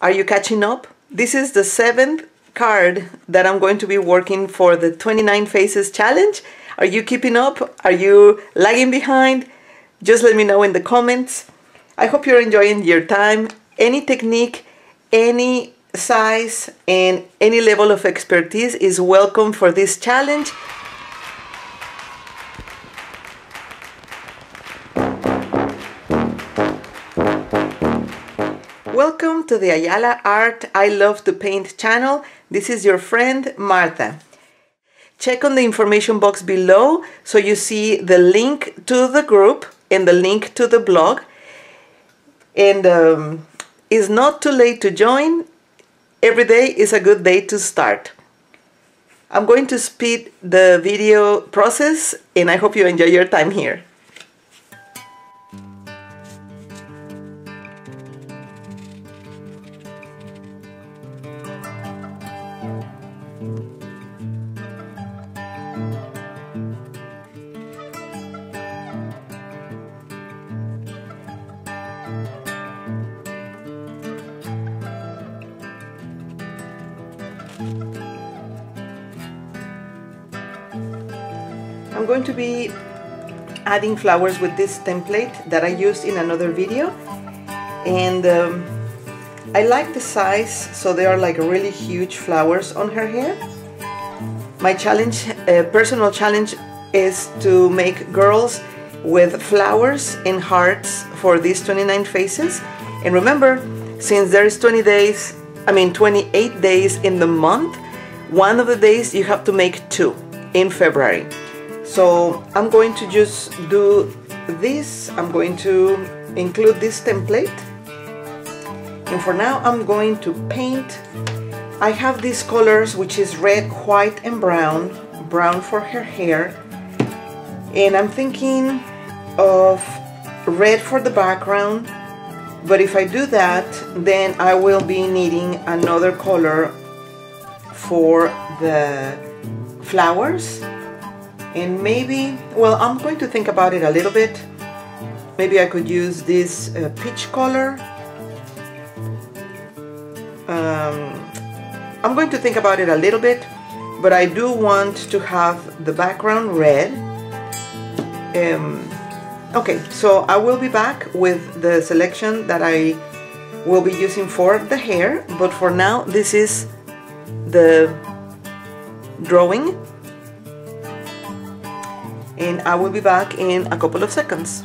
Are you catching up? This is the seventh card that I'm going to be working for the 29 Faces Challenge. Are you keeping up? Are you lagging behind? Just let me know in the comments. I hope you're enjoying your time. Any technique, any size, and any level of expertise is welcome for this challenge. Welcome to the Ayala Art I Love to Paint channel. This is your friend Martha. Check on the information box below so you see the link to the group and the link to the blog. And um, it's not too late to join. Every day is a good day to start. I'm going to speed the video process and I hope you enjoy your time here. Going to be adding flowers with this template that I used in another video. And um, I like the size so they are like really huge flowers on her hair. My challenge, uh, personal challenge is to make girls with flowers and hearts for these 29 faces. And remember since there is 20 days I mean 28 days in the month one of the days you have to make two in February so I'm going to just do this. I'm going to include this template. And for now I'm going to paint. I have these colors which is red white and brown brown for her hair. And I'm thinking of red for the background. But if I do that then I will be needing another color for the flowers and maybe well I'm going to think about it a little bit. Maybe I could use this uh, peach color. Um, I'm going to think about it a little bit but I do want to have the background red. Um, okay so I will be back with the selection that I will be using for the hair but for now this is the drawing and I will be back in a couple of seconds.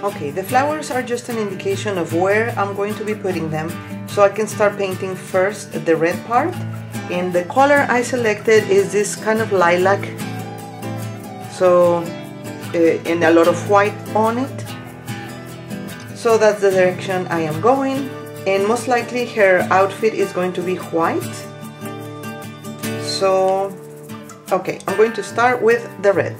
Okay, the flowers are just an indication of where I'm going to be putting them so I can start painting first the red part. And the color I selected is this kind of lilac. So uh, and a lot of white on it. So that's the direction I am going. And most likely her outfit is going to be white. So okay I'm going to start with the red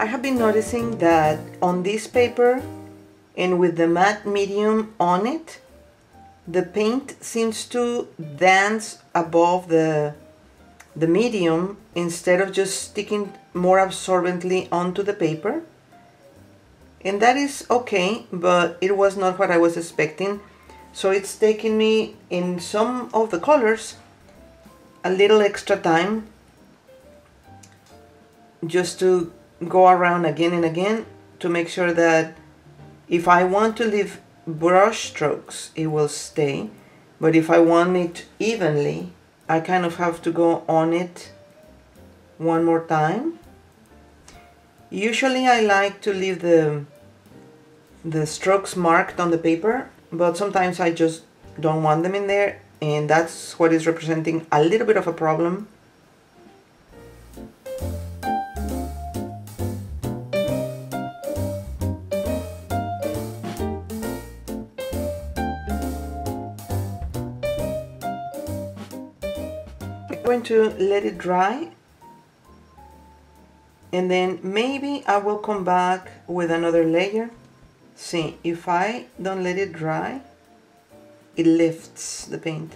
I have been noticing that on this paper and with the matte medium on it, the paint seems to dance above the, the medium instead of just sticking more absorbently onto the paper. And that is okay, but it was not what I was expecting. So it's taking me in some of the colors a little extra time just to go around again and again to make sure that if I want to leave brush strokes it will stay but if I want it evenly I kind of have to go on it one more time Usually I like to leave the, the strokes marked on the paper, but sometimes I just don't want them in there and that's what is representing a little bit of a problem. I'm going to let it dry. And then maybe I will come back with another layer. See if I don't let it dry it lifts the paint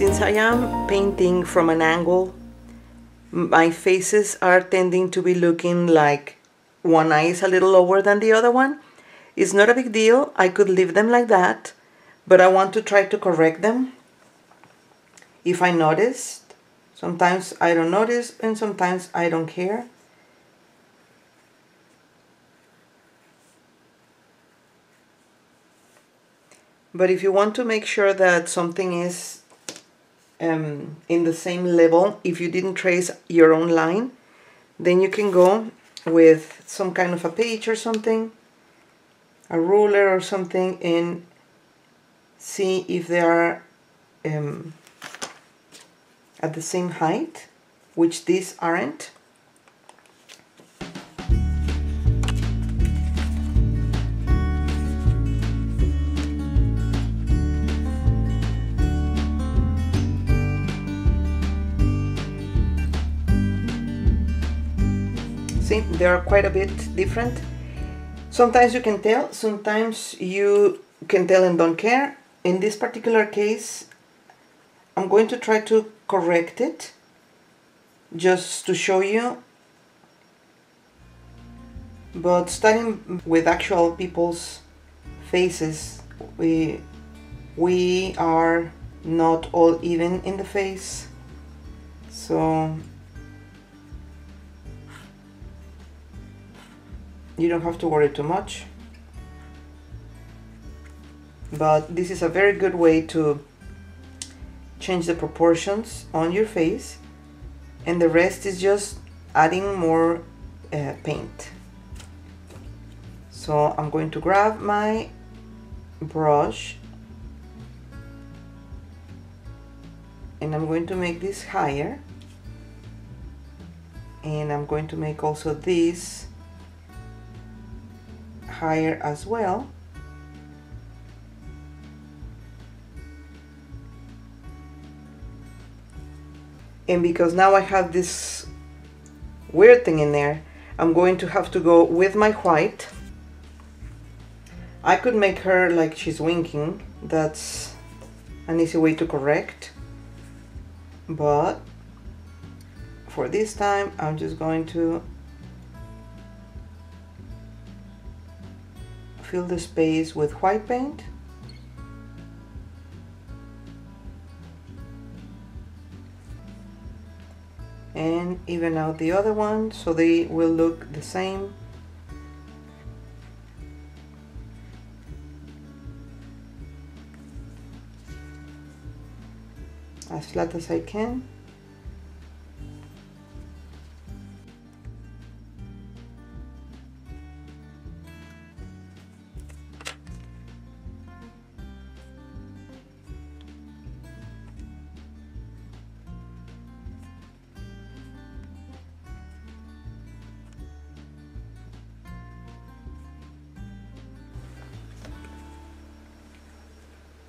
Since I am painting from an angle, my faces are tending to be looking like one eye is a little lower than the other one. It's not a big deal, I could leave them like that, but I want to try to correct them if I notice. Sometimes I don't notice and sometimes I don't care. But if you want to make sure that something is um, in the same level if you didn't trace your own line then you can go with some kind of a page or something a ruler or something and see if they are um, at the same height which these aren't See, they are quite a bit different. Sometimes you can tell, sometimes you can tell and don't care. In this particular case, I'm going to try to correct it just to show you. But starting with actual people's faces, we, we are not all even in the face. So you don't have to worry too much. But this is a very good way to change the proportions on your face and the rest is just adding more uh, paint. So I'm going to grab my brush and I'm going to make this higher. And I'm going to make also this higher as well. And because now I have this weird thing in there, I'm going to have to go with my white. I could make her like she's winking. That's an easy way to correct. But for this time, I'm just going to fill the space with white paint. And even out the other one so they will look the same. As flat as I can.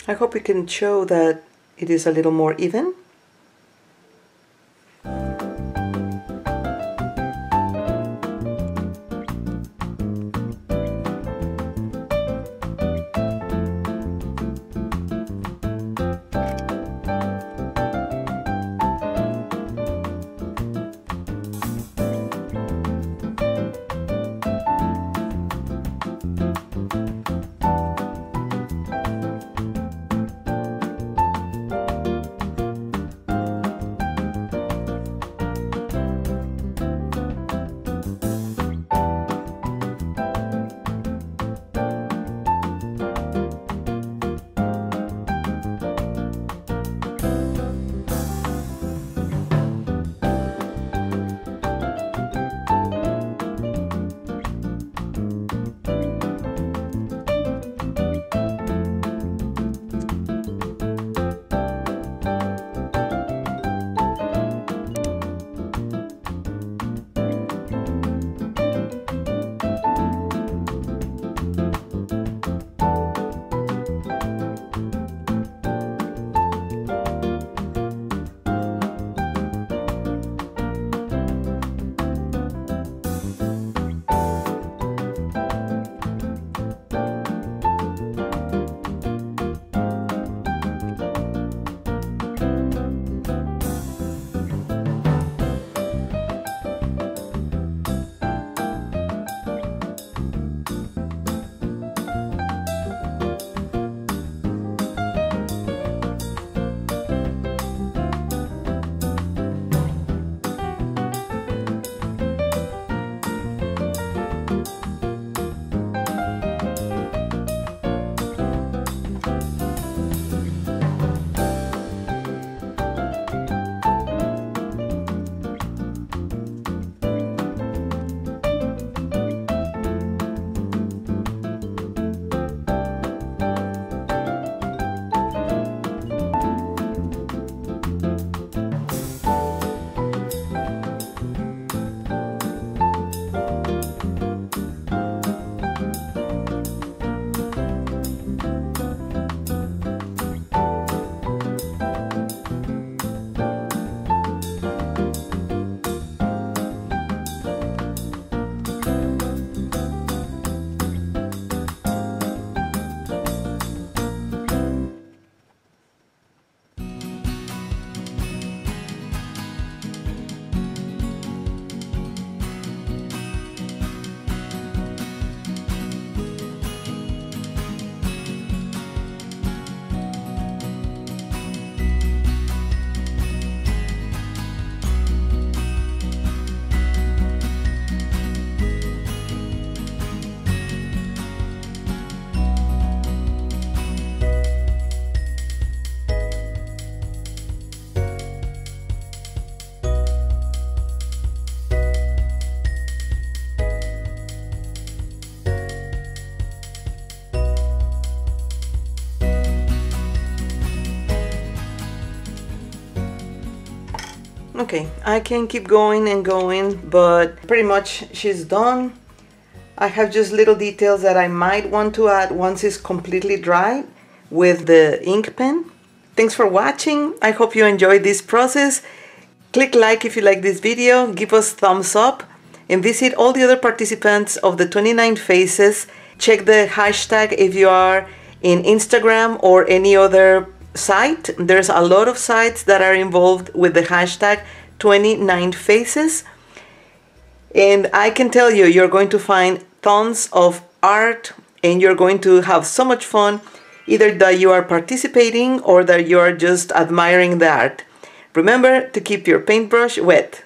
I hope we can show that it is a little more even. Okay, I can keep going and going, but pretty much she's done. I have just little details that I might want to add once it's completely dry with the ink pen. Thanks for watching. I hope you enjoyed this process. Click like if you like this video, give us thumbs up, and visit all the other participants of the 29 Faces. Check the hashtag if you are in Instagram or any other site. There's a lot of sites that are involved with the hashtag 29 faces. And I can tell you, you're going to find tons of art and you're going to have so much fun either that you are participating or that you are just admiring the art. Remember to keep your paintbrush wet.